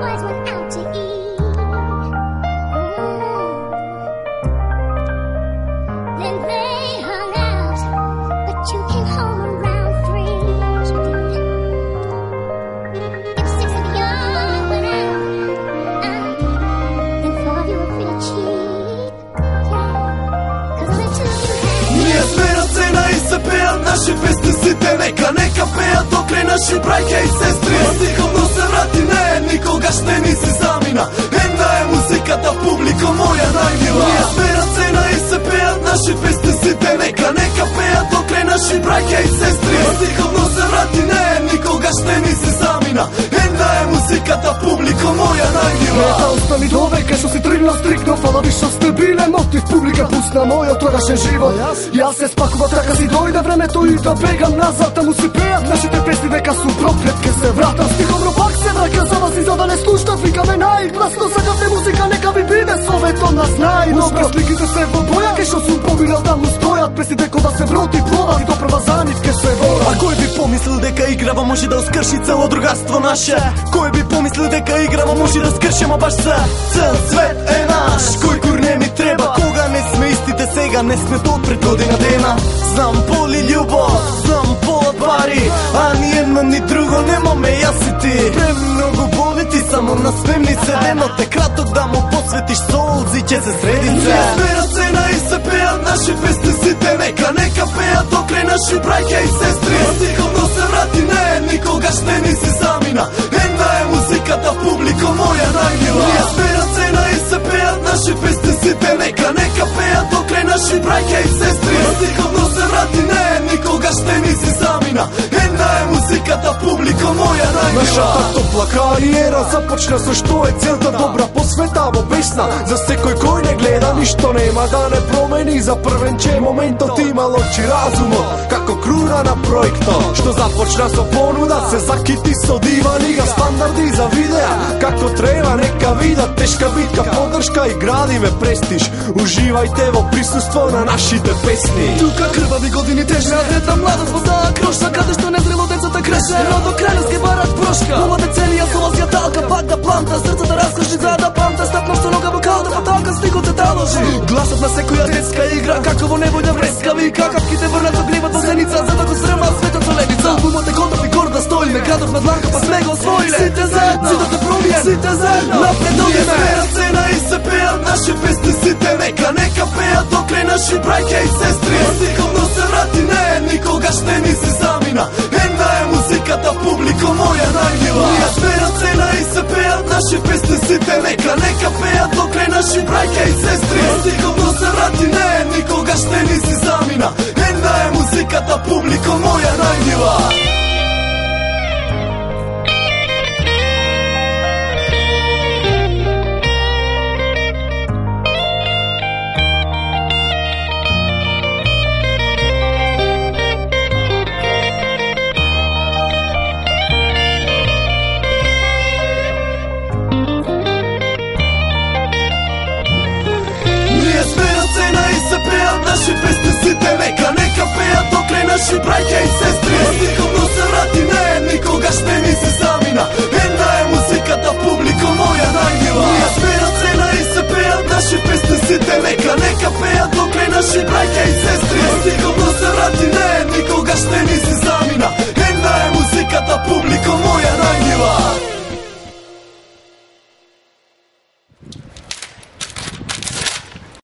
boys went out to eat. Then they hung out, but you came home around three. If six of y'all went out, then four of you were pretty cheap. Yeah, 'cause only two of you had. Ние сме на сцена и се пеат наши песни сите Нека, нека пеат докрај наши браќа и сестри Стиховно се врати, не е никогаш не ни си замина Една е музиката, публико моја најмила. Ние сме на сцена и се пеат наши песни сите Нека, нека пеат докрај наши браќа и сестри. Стиховно се врати, не е никогаш не ни си замина. Една е музиката, публико моја најмила. Нека остани довеќе што си тргнал стрикно Фала ви што сте биле мотив. Публика пусна мојот тогашен живот. Јас? Се спакува трака си дојде времето и да бегам назад Таму си пеат. Нашите песни дека су проклет ке се вратам Стиховно враќам за вас и за да не слушнат Викаме најгласно сакавте музика нека ви биде советот нас најдобро Сликите се во боја кај што сум побирал таму стојат Песните кога се вроти пловат и до прва за нив ке се ворат А кој би помислил дека играва може да скрши цело другарство наше? Кој би помислил дека играва може да скрши, ама баш се цел свет е наш? Кој кур не ми треба, кога не сме истите сега, не сме тоа пред година дена. Знам Може денот е краток да му посветиш солзи ќе се средице. Ние сме на и се пеат наши песни сите, нека, нека пеат докрај наши браќа и сестри. Стиховно да се врати, не е никогаш не ни си замина. Една е музиката, публико моја најмила. Ние сме на и се пеат наши песни сите, нека, нека пеат докрај наши браќа и сестри. Стиховно да се врати, не е никогаш не ни си замина. Музиката, публико моја најмила. Нашата топла кариера започна со што е целта. Добра посвета во песна За секој кој не гледа ништо нема да не промени. За првен че моментот имал очи разумот Како круна на проектот Што започна со понуда се закити со дивани Га стандарди за видеа. Како треба нека видат. Тешка битка, подршка и градиме престиж. Уживајте во присуство на нашите песни. Тука крвави години тежна Дета младост во таа Гласот на секоја детска игра Како во невољна вреска Вика капките врнат со гневот во зеница За да го срема светот со левица Албумот е готов и горда стоиме. Градов на дланка па сме го освоиле. Сите заедно, сите да пробием Сите заедно, напред Ние одиме. на сцена и се пеат наши песни. Сите Нека, нека пеат докрај наши браќа и сестри. Стиховно се врати, не никогаш не ни си замина. Една е музиката, публико моја најмила наши песни сите Нека, нека пеат докрај наши браќа и сестри. Но се врати, не е никогаш не ни си замина. Една е музиката, публико моја најмила. Наши браќа и сестри Стиховно се врати, не е никогаш не ни се замина. Една е музиката, публико моја најмила Ние сме на сцена и се пеат наши песни сите Нека, нека пеат докрај наши браќа и сестри. Стиховно се врати, не е никогаш не ни се замина. Една е музиката, публико